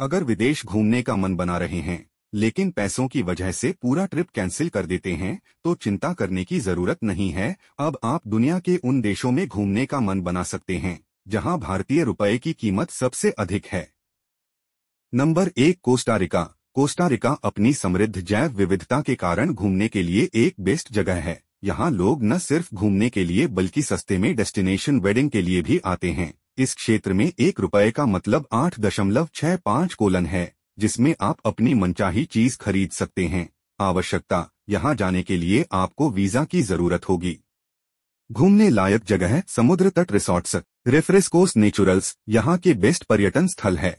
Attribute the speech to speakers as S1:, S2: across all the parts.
S1: अगर विदेश घूमने का मन बना रहे हैं, लेकिन पैसों की वजह से पूरा ट्रिप कैंसिल कर देते हैं तो चिंता करने की ज़रूरत नहीं है, अब आप दुनिया के उन देशों में घूमने का मन बना सकते हैं, जहाँ भारतीय रुपए की कीमत सबसे अधिक है। नंबर एक कोस्टारिका कोस्टारिका अपनी समृद्ध जैव विविधता के कारण घूमने के लिए एक बेस्ट जगह है। यहाँ लोग न सिर्फ़ घूमने के लिए, बल्कि सस्ते में डेस्टिनेशन वेडिंग के लिए भी आते हैं। इस क्षेत्र में एक रुपए का मतलब आठ दशमलव छह पाँच कोलन है, जिसमें आप अपनी मनचाही चीज़ खरीद सकते हैं। आवश्यकता, यहाँ जाने के लिए आपको वीज़ा की ज़रूरत होगी। घूमने लायक जगह समुद्र तट रिसोर्ट्स, रेफरेस्कोस नेचुरल्स, यहाँ के बेस्ट पर्यटन स्थल है।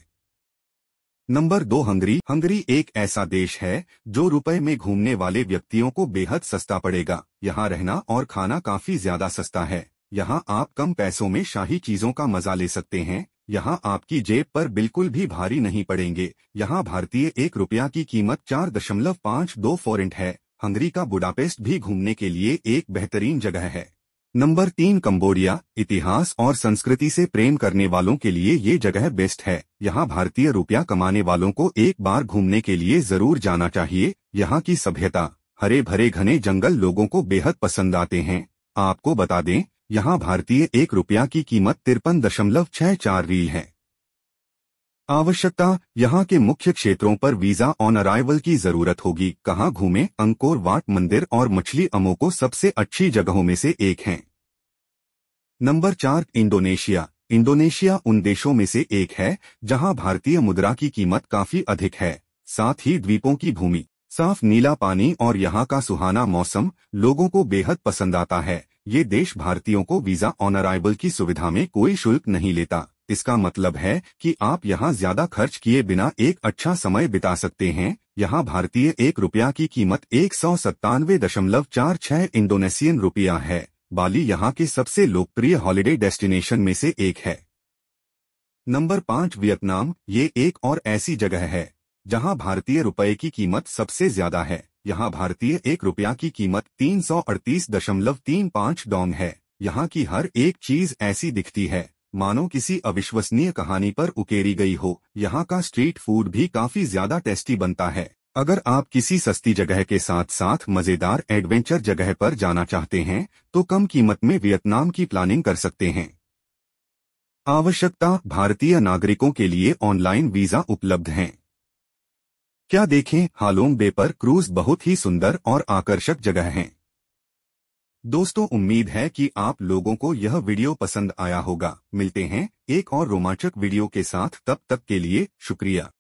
S1: नंबर दो, हंगरी। हंगरी एक ऐसा देश है, जो रुपए में घूमने वाले व्यक्तियों को बेहद सस्ता पड़ेगा। यहाँ रहना और खाना काफ़ी ज़्यादा सस्ता है। यहाँ आप कम पैसों में शाही चीज़ों का मज़ा ले सकते हैं। यहाँ आपकी जेब पर बिल्कुल भी भारी नहीं पड़ेंगे। यहाँ भारतीय एक रुपया की कीमत चार दशमलव पाँच दो फोरेंट है। हंगरी का बुडापेस्ट भी घूमने के लिए एक बेहतरीन जगह है। नंबर तीन, कंबोडिया, इतिहास और संस्कृति से प्रेम करने वालों के लिए ये जगह बेस्ट है। यहाँ भारतीय रुपया कमाने वालों को एक बार घूमने के लिए ज़रूर जाना चाहिए। यहाँ की सभ्यता, हरे भरे घने जंगल लोगों को बेहद पसंद आते हैं। आपको बता दें यहाँ भारतीय एक रुपया की कीमत तिरपन दशमलव छह चार रील है। आवश्यकता, यहाँ के मुख्य क्षेत्रों पर वीज़ा ऑन अराइवल की ज़रूरत होगी। कहाँ घूमें? अंकोर, वाट, मंदिर और मछली अमोको सबसे अच्छी जगहों में से एक हैं। नंबर चार, इंडोनेशिया। इंडोनेशिया उन देशों में से एक है, जहाँ भारतीय मुद्रा की कीमत काफ़ी अधिक है। साथ ही द्वीपों की भूमि, साफ़ नीला पानी और यहाँ का सुहाना मौसम, लोगों को बेहद पसंद आता है। ये देश भारतीयों को वीज़ा ऑन अराइवल की सुविधा में कोई शुल्क नहीं लेता। इसका मतलब है कि आप यहाँ ज़्यादा खर्च किए बिना एक अच्छा समय बिता सकते हैं। यहाँ भारतीय एक रुपया की कीमत एक सौ सत्तानवे दशमलव चार छह इंडोनेशियन रुपया है। बाली यहाँ के सबसे लोकप्रिय हॉलिडे डेस्टिनेशन में से एक है। नंबर पाँच, वियतनाम, ये एक और ऐसी जगह है, जहाँ भारतीय रुपए की कीमत सबसे ज़्यादा है। यहाँ भारतीय एक रुपया की कीमत तीन सौ अड़तीस दशमलव तीन पाँच डोंग है। यहाँ की हर एक चीज़ ऐसी दिखती है। मानो किसी अविश्वसनीय कहानी पर उकेरी गई हो। यहाँ का स्ट्रीट फ़ूड भी काफ़ी ज़्यादा टेस्टी बनता है। अगर आप किसी सस्ती जगह के साथ साथ मज़ेदार एडवेंचर जगह पर जाना चाहते हैं तो कम कीमत में वियतनाम की प्लानिंग कर सकते हैं। आवश्यकता भारतीय नागरिकों के लिए ऑनलाइन वीज़ा उपलब्ध हैं। क्या देखें हालोंग बे पर क्रूज बहुत ही सुंदर और आकर्षक जगह है। दोस्तों, उम्मीद है कि आप लोगों को यह वीडियो पसंद आया होगा। मिलते हैं एक और रोमांचक वीडियो के साथ, तब तक के लिए शुक्रिया।